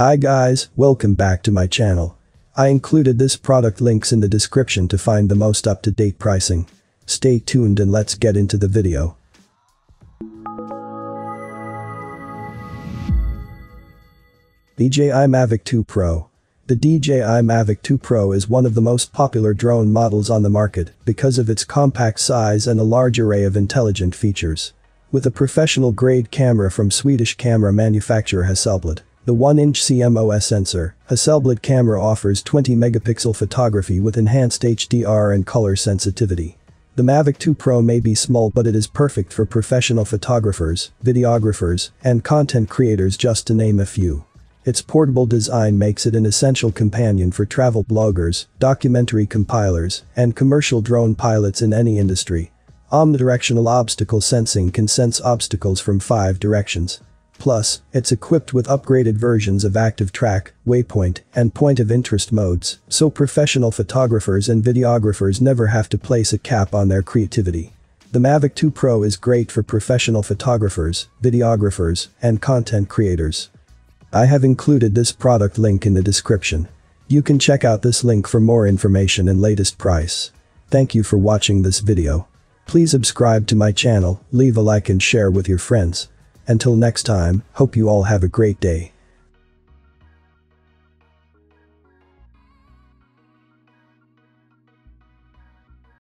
Hi guys, welcome back to my channel. I included this product links in the description to find the most up-to-date pricing. Stay tuned and let's get into the video. DJI Mavic 2 Pro. The DJI Mavic 2 Pro is one of the most popular drone models on the market because of its compact size and a large array of intelligent features. With a professional-grade camera from Swedish camera manufacturer Hasselblad, the 1-inch CMOS sensor, Hasselblad camera offers 20-megapixel photography with enhanced HDR and color sensitivity. The Mavic 2 Pro may be small but it is perfect for professional photographers, videographers, and content creators just to name a few. Its portable design makes it an essential companion for travel bloggers, documentary compilers, and commercial drone pilots in any industry. Omnidirectional obstacle sensing can sense obstacles from five directions. Plus, it's equipped with upgraded versions of ActiveTrack, Waypoint, and Point of Interest modes, so professional photographers and videographers never have to place a cap on their creativity. The Mavic 2 Pro is great for professional photographers, videographers, and content creators. I have included this product link in the description. You can check out this link for more information and latest price. Thank you for watching this video. Please subscribe to my channel, leave a like and share with your friends. Until next time, hope you all have a great day.